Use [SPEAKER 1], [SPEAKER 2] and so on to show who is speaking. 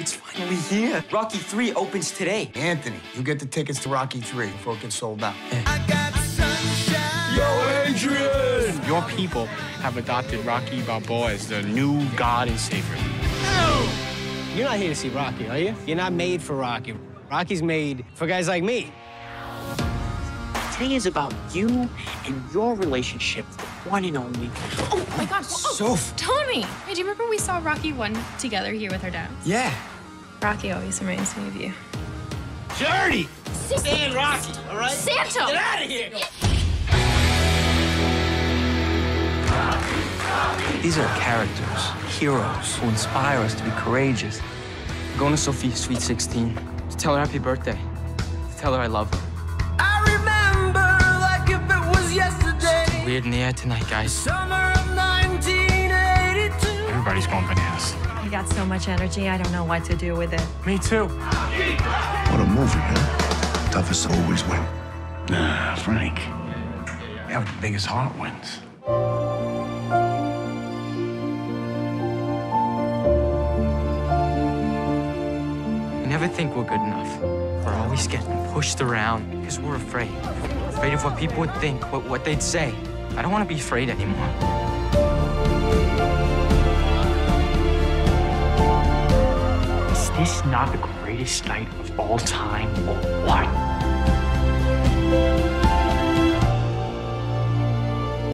[SPEAKER 1] It's finally here. Rocky 3 opens today.
[SPEAKER 2] Anthony, you get the tickets to Rocky 3 before it gets sold out. I got sunshine.
[SPEAKER 3] Yo, Adrian!
[SPEAKER 4] Your people have adopted Rocky Balboa as the new god and savior.
[SPEAKER 5] You're not here to see Rocky, are you? You're not made for Rocky. Rocky's made for guys like me.
[SPEAKER 1] Today is about you and your relationship with the one and only.
[SPEAKER 6] Oh my God. Oh,
[SPEAKER 2] Soph.
[SPEAKER 6] Tony. Hey, do you remember we saw Rocky 1 together here with our dad?
[SPEAKER 2] Yeah.
[SPEAKER 6] Rocky always reminds me of you.
[SPEAKER 5] Dirty! Stay Rocky, all right?
[SPEAKER 6] Santo!
[SPEAKER 5] Get out of here!
[SPEAKER 1] These are characters, heroes, who inspire us to be courageous. I'm going to Sophia's Sweet 16 to tell her happy birthday, to tell her I love her. Weird in the air tonight, guys.
[SPEAKER 7] Summer of 1982.
[SPEAKER 4] Everybody's going bananas.
[SPEAKER 8] I got so much energy, I don't know what to do with it.
[SPEAKER 4] Me too.
[SPEAKER 3] What a movie, huh? Toughest always win. Nah, Frank. Yeah, the biggest heart wins.
[SPEAKER 1] We never think we're good enough. We're always getting pushed around because we're afraid. Afraid of what people would think, what, what they'd say. I don't want to be afraid anymore. Is this not the greatest night of all time, or what?